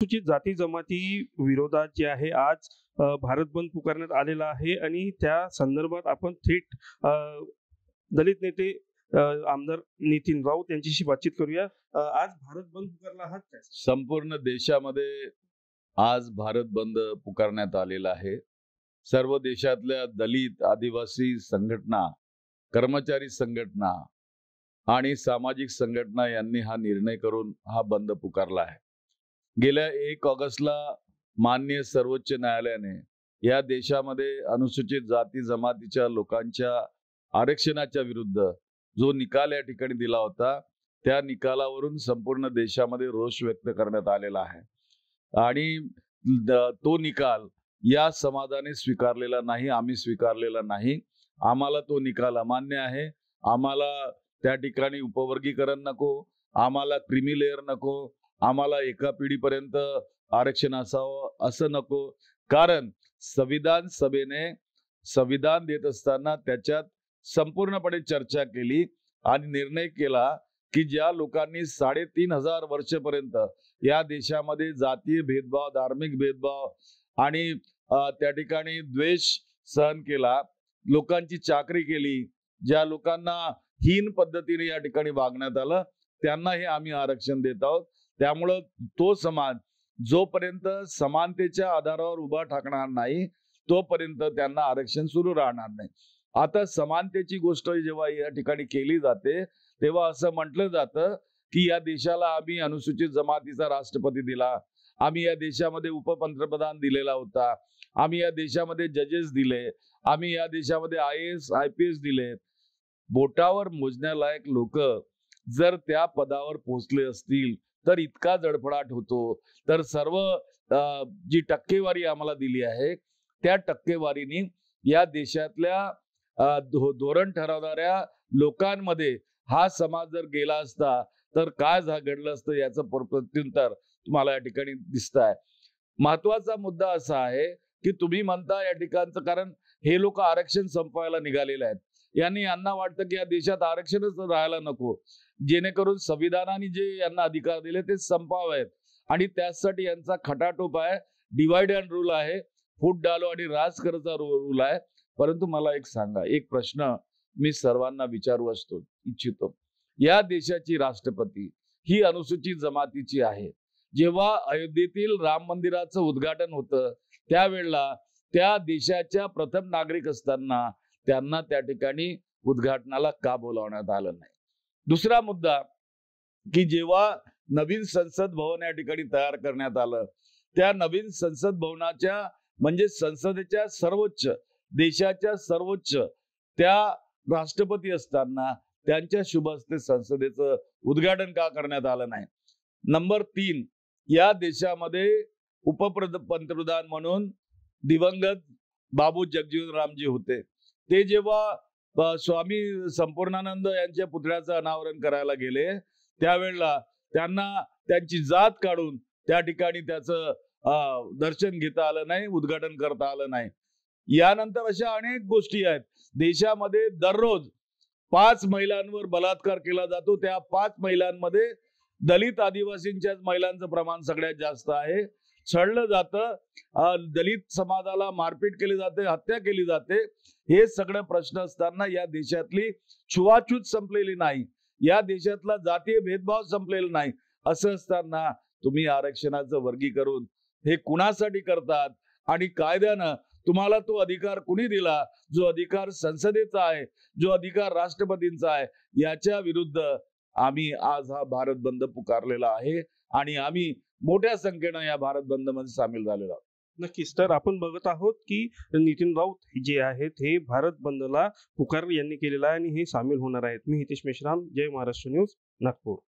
अनुसूचित जाती जमाती विरोधात जे आहे आज भारत बंद पुकारण्यात आलेला आहे आणि त्या संदर्भात आपण थेट दलित नेते आमदार नितीन राऊत यांच्याशी बातचीत करूया. आज भारत बंद पुकारला आहात काय? संपूर्ण देशामध्ये आज भारत बंद पुकारण्यात आलेला आहे. सर्व देशातल्या दलित आदिवासी संघटना कर्मचारी संघटना आणि सामाजिक संघटना यांनी हा निर्णय करून हा बंद पुकारला आहे. गेल्या एक ऑगस्टला माननीय सर्वोच्च न्यायालयाने या देशामध्ये अनुसूचित जाती जमातीच्या लोकांच्या आरक्षणाच्या विरुद्ध जो निकाल या ठिकाणी दिला होता त्या निकालावरून संपूर्ण देशामध्ये रोष व्यक्त करण्यात आलेला आहे. आणि तो निकाल या समाजाने स्वीकारलेला नाही आम्ही स्वीकारलेला नाही. आम्हाला तो निकाल अमान्य आहे. आम्हाला त्या ठिकाणी उपवर्गीकरण नको. आम्हाला क्रिमी लेअर नको. आम्हाला एका पिढीपर्यंत आरक्षण असावं असं नको. कारण संविधान सभेने संविधान देत असताना त्याच्यात संपूर्णपणे चर्चा केली आणि निर्णय केला की ज्या लोकांनी साडेतीन हजार वर्षपर्यंत या देशामध्ये जातीय भेदभाव धार्मिक भेदभाव आणि त्या ठिकाणी द्वेष सहन केला लोकांची चाकरी केली ज्या लोकांना हीन पद्धतीने या ठिकाणी वागण्यात आलं त्यांना हे आम्ही आरक्षण देत आहोत. त्यामुळं तो समाज जोपर्यंत समानतेच्या आधारावर उभा ठाकणार नाही तोपर्यंत त्यांना आरक्षण सुरू राहणार नाही. आता समानतेची गोष्ट जेव्हा या ठिकाणी केली जाते तेव्हा असं म्हटलं जातं की या देशाला आम्ही अनुसूचित जमातीचा राष्ट्रपती दिला आम्ही या देशामध्ये उपपंतप्रधान दिलेला होता आम्ही या देशामध्ये जजेस दिले आम्ही या देशामध्ये I S I P S दिले. बोटावर मोजण्यालायक लोक जर त्या पदावर पोहोचले असतील तर इतका जडफडाट होतो. तर सर्व अ, जी टक्केवारी आम्हाला दिली आहे त्या टक्केवारीनी या देशातल्या धो- धोरण ठरवणाऱ्या लोकांमध्ये हा समाज जर गेला असता तर काय झा घडलं असतं याचं प्रत्युत्तर तुम्हाला या ठिकाणी दिसत आहे. महत्त्वाचा मुद्दा असा आहे की तुम्ही म्हणता या ठिकाणचं कारण हे लोक आरक्षण संपवायला निघालेले आहेत. यांनी यांना वाटतं की या देशात आरक्षणच राहायला नको. जेणेकरून संविधानाने जे यांना अधिकार दिले ते संपावेत आणि त्यासाठी यांचा खटाटोप आहे. डिवाइड अँड रूल आहे. फूट डालो आणि राज करचा रूल आहे. परंतु मला एक सांगा. एक प्रश्न मी सर्वांना विचारू असतो इच्छितो. या देशाची राष्ट्रपती ही अनुसूचित जमातीची आहे. जेव्हा अयोध्येतील राम मंदिराचं उद्घाटन होतं त्यावेळेला त्या देशाच्या प्रथम नागरिक असताना त्यांना त्या ठिकाणी उद्घाटनाला का बोलावण्यात आलं नाही. दुसरा मुद्दा की जेव्हा नवीन संसद भवन या ठिकाणी तयार करण्यात आलं त्या नवीन संसद भवनाच्या म्हणजे संसदेच्या सर्वोच्च देशाच्या सर्वोच्च त्या राष्ट्रपती असताना त्यांच्या शुभ हस्ते संसदेचं उद्घाटन का करण्यात आलं नाही? नंबर तीन या देशामध्ये उपप्रध पंतप्रधान म्हणून दिवंगत बाबू जगजीवन रामजी होते. ते जेव्हा स्वामी संपूर्णानंद यांच्या पुतळ्याचं अनावरण करायला गेले त्यावेळेला त्यांना त्यांची जात काढून त्या ठिकाणी त्याचं दर्शन घेता आलं नाही उद्घाटन करता आलं नाही. यानंतर अशा अनेक गोष्टी आहेत. देशामध्ये दररोज पाच महिलांवर बलात्कार केला जातो. त्या पाच महिलांमध्ये दलित आदिवासींच्याच महिलांचं प्रमाण सगळ्यात जास्त आहे. छळलं जातं. दलित समाजाला मारपीट केली जाते हत्या केली जाते. हे सगळे प्रश्न असताना या देशातली छुवाछूत संपलेली नाही. या देशातला जातीय भेदभाव संपलेला नाही. असं असताना तुम्ही आरक्षणाचं वर्गीकरण हे कुणासाठी करतात? आणि कायद्यानं तुम्हाला तो अधिकार कुणी दिला? जो अधिकार संसदेचा आहे जो अधिकार राष्ट्रपतींचा आहे याच्या विरुद्ध आम्ही आज हा भारत बंद पुकारलेला आहे आणि आम्ही मोठ्या संख्येनं या भारत बंदमध्ये सामील झालेलो आहोत. नक्कीच. तर आपण बघत आहोत की नितीन राऊत जे आहेत हे भारत बंदला पुकार यांनी केलेला आहे आणि हे सामील होणार आहेत. मी हितेश मेश्राम जय महाराष्ट्र न्यूज नागपूर.